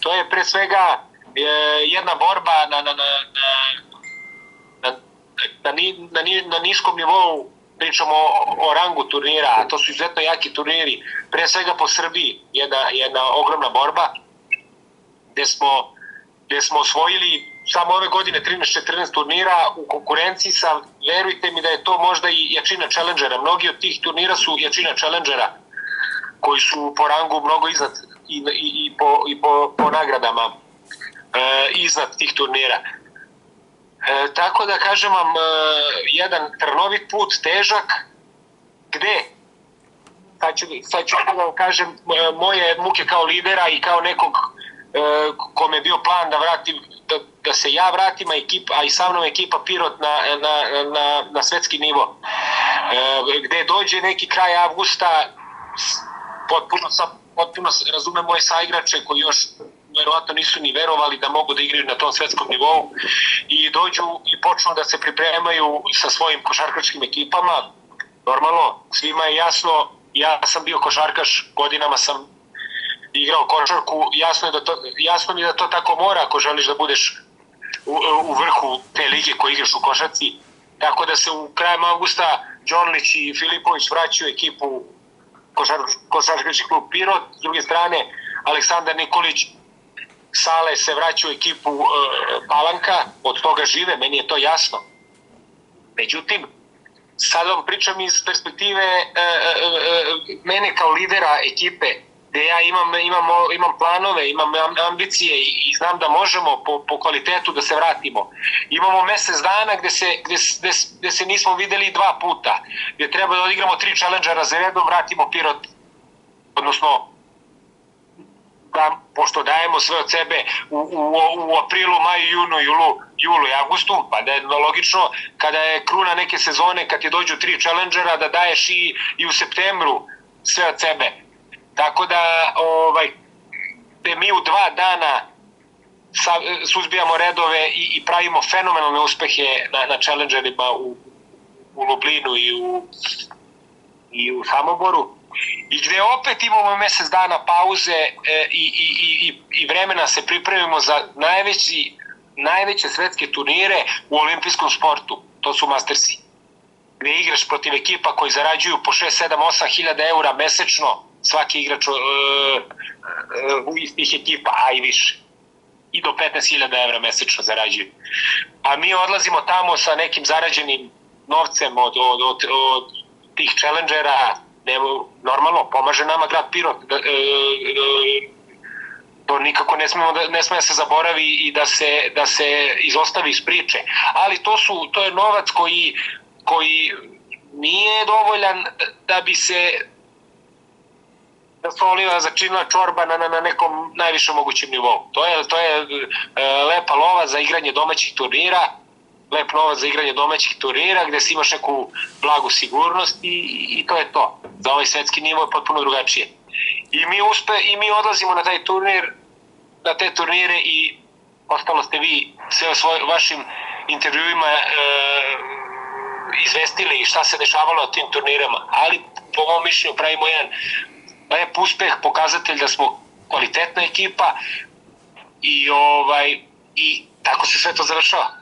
To je pre svega e, jedna borba na, na, na, na, na, na, ni- na, ni- na niškom nivou pričamo o, o rangu turnira, a to su izuzetno jaki turniri, pre svega po Srbiji, jedna, jedna ogromna borba, gde smo, gde smo osvojili samo ove godine 13-14 turnira u konkurenciji sa, verujte mi da je to možda i jačina challengera. Mnogi od tih turnira su jačina challengera koji su po rangu mnogo iznad i, i, i, po, i po, po nagradama e, iznad tih turnira. E, tako da kažem vam, e, jedan trnovit put, težak, gde sad ću, sad ću da vam kažem e, moje muke kao lidera i kao nekog e, kome je bio plan da vratim da, da se ja vratim, a, ekipa, a i sa mnom ekipa Pirot na, na, na, na svetski nivo. E, gde dođe neki kraj avgusta, potpuno, sam, potpuno razumem moje saigrače koji još verovatno nisu ni verovali da mogu da igraju na tom svetskom nivou i dođu i počnu da se pripremaju sa svojim košarkaškim ekipama. Normalno, svima je jasno, ja sam bio košarkaš, godinama sam igrao košarku, jasno, je da to, jasno mi je da to tako mora ako želiš da budeš u, u vrhu te lige koje igraš u košarci. Tako da se u krajem avgusta Đorlić i Filipović vraćaju ekipu košarkaški klub Pirot. S druge strane, Aleksandar Nikolić Sale se vraća u ekipu e, Palanka, od toga žive, meni je to jasno. Međutim, sad vam pričam iz perspektive e, e, e, mene kao lidera ekipe, gde ja imam, imam, imam planove, imam am- ambicije i, i znam da možemo po, po kvalitetu da se vratimo. Imamo mesec dana gde se, gde, gde, gde se nismo videli dva puta, gde treba da odigramo tri challengera za redom, vratimo Pirot, odnosno da, pošto dajemo sve od sebe u, u, u aprilu, maju, junu, julu, julu i avgustu, pa da je logično kada je kruna neke sezone, kad ti dođu tri challengera, da daješ i, i u septembru sve od sebe. Tako da, ovaj, mi u dva dana sa, suzbijamo redove i, i pravimo fenomenalne uspehe na, na challengerima u, u Lublinu i u, i u Samoboru. I gde opet imamo mesec dana pauze e, i, i, i, i vremena se pripremimo za najveći, najveće svetske turnire u olimpijskom sportu, to su Mastersi. Gde igraš protiv ekipa koji zarađuju po 6, 7, 8 hiljada eura mesečno svaki igrač e, e, u istih ekipa, a i više i do 15.000 evra mesečno zarađuju. A mi odlazimo tamo sa nekim zarađenim novcem od, od, od, od tih challengera, nemo, normalno, pomaže nama grad Pirot, da, e, e, to nikako ne smemo da ne sme da se zaboravi i da se da se izostavi iz priče. Ali to su to je novac koji koji nije dovoljan da bi se da se oliva začinila čorba na, na, na nekom najvišem mogućem nivou. To je, to je e, lepa lova za igranje domaćih turnira, lep novac za igranje domaćih turnira gde si imaš neku blagu sigurnost i, i to je to. Za ovaj svetski nivo je potpuno drugačije. I mi, uspe, i mi odlazimo na taj turnir, na te turnire i ostalo ste vi sve o svoj, vašim intervjuima e, izvestili šta se dešavalo na tim turnirama, ali po mom mišljenju pravimo jedan lep uspeh, pokazatelj da smo kvalitetna ekipa i ovaj i tako se sve to završava.